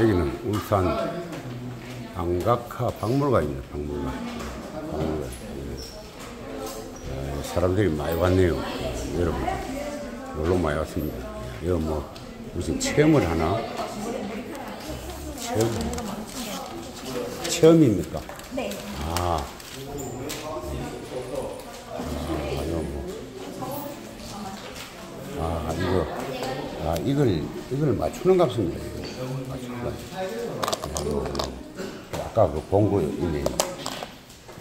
여기는 울산 안각화 박물관입니다. 박물관. 박물관. 예. 예, 사람들이 많이 왔네요. 예, 여러분. 놀러 많이 왔습니다. 이거 뭐 무슨 체험을 하나? 체험? 체험입니까? 네. 아. 아, 이거 뭐. 아, 이거. 아, 이걸, 이걸 맞추는 값입니다. 아까 그 본거 있네.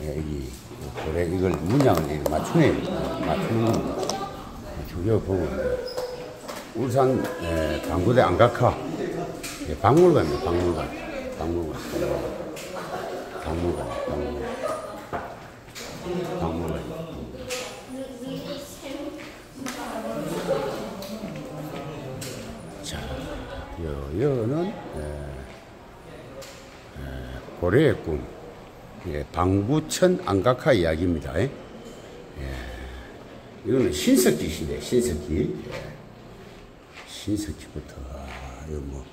예, 여기. 그래, 이걸 문양을 맞추네. 맞추는 겁니다. 저기 보면. 울산 에, 강구대 안각화 예, 박물관입니다. 박물관. 박물관. 박물관. 박물관. 박물관. 고래의 꿈. 예, 방구천 안각화 이야기입니다. 예. 예. 이거는 신석기 시대, 신석기. 예. 신석기부터 아, 이거 뭐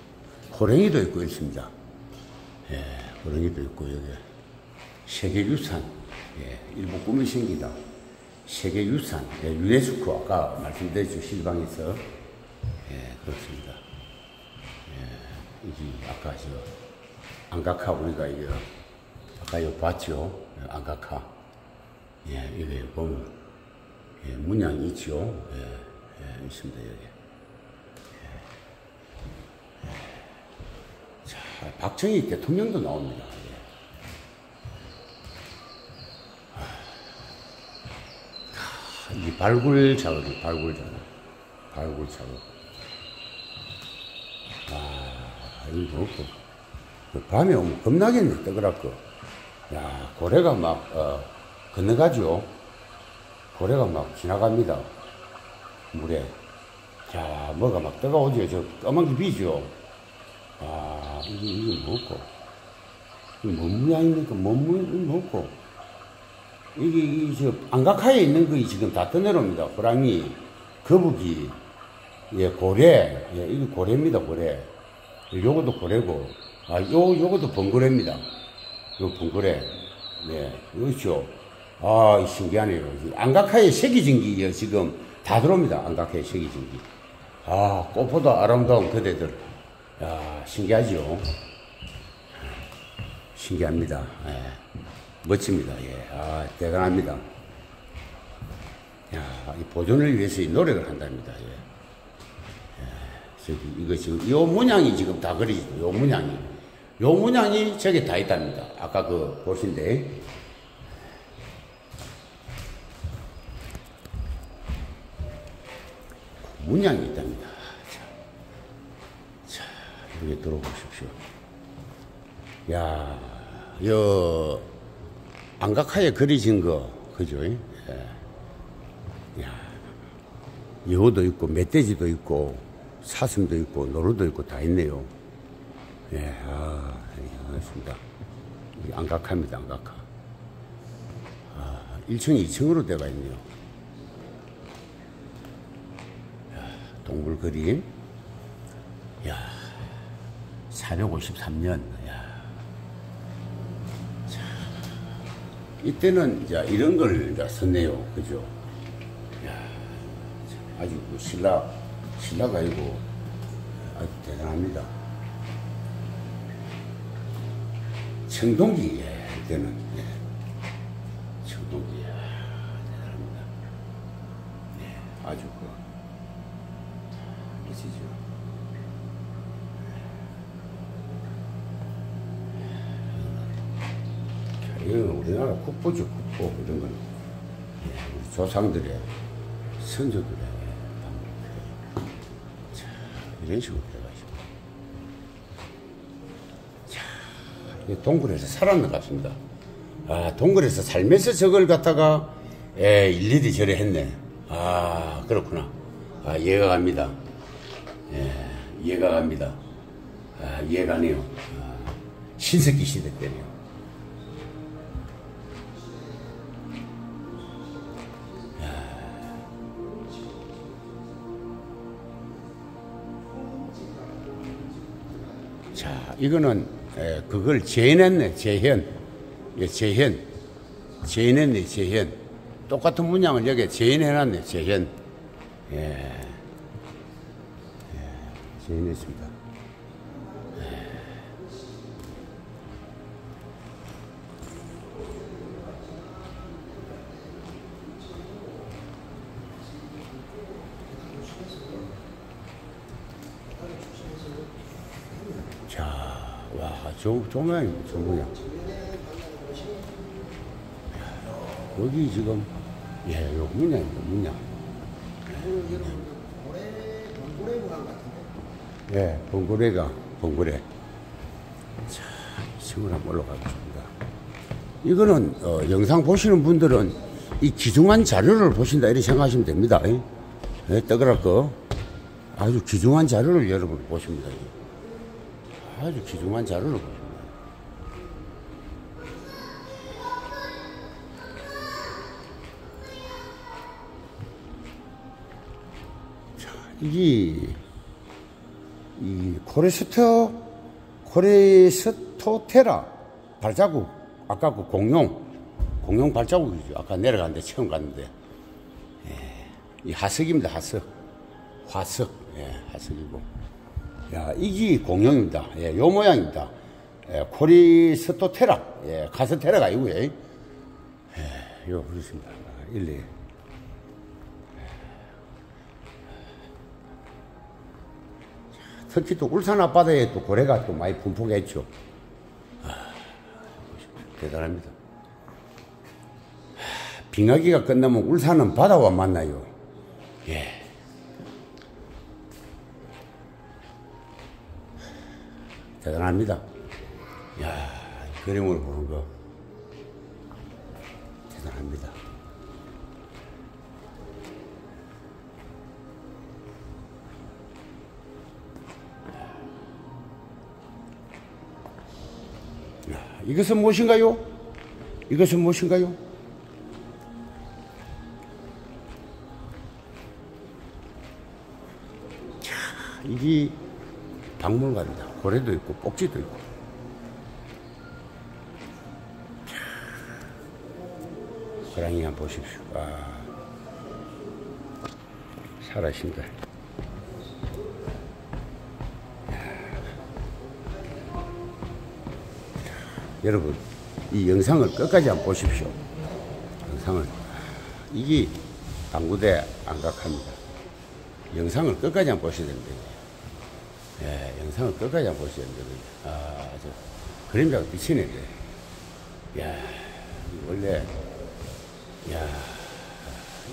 호랭이도 있고 있습니다. 예, 호랭이도 있고 여기 세계유산 예, 일본 꿈이 생기다 세계유산 예, 유네스코 아까 말씀드렸죠 실방에서 예, 그렇습니다. 예, 이게 아까 저 안각화 우리가 이거 아까 이거 봤죠? 예, 안각화 예, 이게 보면 예, 문양이 있죠? 예, 예, 있습니다 여기. 자, 박정희 대통령도 나옵니다. 아, 이 발굴 작업이 발굴 작업, 발굴 작업. 아, 이거 뭐, 그 밤에 오면 겁나겠네, 떠그랗고. 야, 고래가 막, 어, 건너가죠. 고래가 막 지나갑니다. 물에. 자, 뭐가 막 떠가오죠. 저 까만 게 비죠. 아, 이게, 이게 뭐고? 이게 뭔 모양입니까? 뭔 모양, 뭐고? 이게, 이게, 저, 안각하에 있는 거 지금 다 떠내려옵니다. 호랑이, 거북이, 예, 고래, 예, 이게 고래입니다, 고래. 요것도 고래고, 아, 요, 요것도 번고래입니다. 요 번고래. 네, 그렇죠. 아, 신기하네요. 새기진 게 지금 다 들어옵니다. 안각하에 새기진 게. 아, 꽃보다 아름다운 그대들. 야, 신기하죠? 신기합니다. 예. 멋집니다. 예. 아, 대단합니다. 야, 이 보존을 위해서 이 노력을 한답니다. 예. 예. 저기, 이거 지금, 요 문양이 지금 다 그리죠. 요 문양이. 요 문양이 저기 다 있답니다. 아까 그, 보신데. 문양이 있답니다. 자, 자 여기 들어보십시오. 야, 여, 안각하에 그려진 거, 그죠? 예. 야, 여우도 있고, 멧돼지도 있고, 사슴도 있고, 노루도 있고, 다 있네요. 예, 아, 예, 반갑습니다. 안각합니다, 안각하. 아, 1층, 2층으로 되어 있네요. 동물 그림. 야, 453년. 야. 자, 이때는 이제 이런 걸 썼네요. 그죠? 야, 아주 그 신라, 신라가 아니고 아주 대단합니다. 청동기, 예, 이때는. 예. 청동기, 야, 대단합니다. 예, 아주 그, 계시죠. 이건 우리나라 국보죠, 국보. 이런 건. 우리 조상들의, 선조들의 방법. 자, 이런 식으로 동굴에서 살았는 것 같습니다. 아, 동굴에서 살면서 저걸 갖다가, 에, 일일이 저래 했네. 아, 그렇구나. 아, 이해가 갑니다. 예, 이해가 갑니다. 아, 이해가 가네요. 아, 신석기 시대 때네요. 자, 이거는 에, 그걸 재현했네, 재현. 예, 재현. 재현했네, 재현. 똑같은 문양을 여기에 재현해놨네, 재현. 예. 예, 재현했습니다. 자, 와, 조, 조명입니다, 조명. 여기 지금, 예, 요 문양입니다, 문양. 예, 봉고래가, 봉고래. 자, 지금 한번 올라가겠습니다. 이거는, 어, 영상 보시는 분들은 이 기중한 자료를 보신다, 이렇게 생각하시면 됩니다. 예, 예 떠그라고 아주 기중한 자료를 여러분 보십니다. 아주 기중한 자료를 이, 이 코레스터, 코레스토테라 발자국, 아까 그 공룡, 공룡 발자국이죠. 아까 내려갔는데, 처음 갔는데. 예, 이 하석입니다, 하석. 화석, 예, 하석이고. 야, 이게 공룡입니다. 예, 요 모양입니다. 예, 코리스토테라, 예, 카스테라가 아니고요. 예. 예, 요, 그렇습니다. 1, 2. 특히 또 울산 앞바다에 또 고래가 또 많이 분포했죠. 아, 대단합니다. 하, 빙하기가 끝나면 울산은 바다와 만나요. 예. 대단합니다. 야 그림을 보는 거 대단합니다. 이것은 무엇인가요? 이것은 무엇인가요? 자, 이게 박물관입니다. 고래도 있고 꼭지도 있고. 호랑이 한번 보십시오. 아, 살아있습니다. 여러분, 이 영상을 끝까지 한번 보십시오. 영상을. 이게 당구대 안각합니다. 영상을 끝까지 한번 보셔야 됩니다. 예, 영상을 끝까지 한번 보셔야 됩니다. 아, 저, 그림자가. 이제. 야, 원래, 야,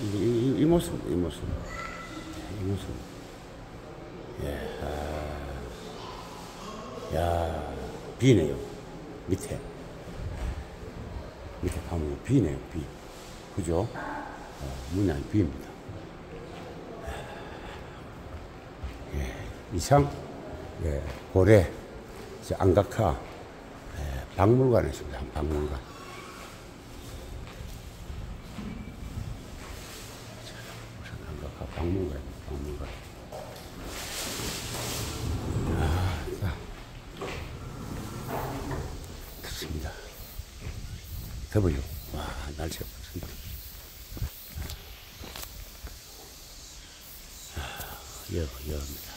이, 이, 이 모습, 이 모습. 이 모습. 예, 아, 야, 비네요. 밑에. 밑에 가면 비네요, 비. 그죠? 어, 문양이 비입니다. 이상 예, 고래 안각화 예, 박물관에 있습니다. 한 박물관. 자, 우선 안각화. 아, 자. 좋습니다. 더워요. 와, 날씨가 좋습니다. 아, 여, 여입니다.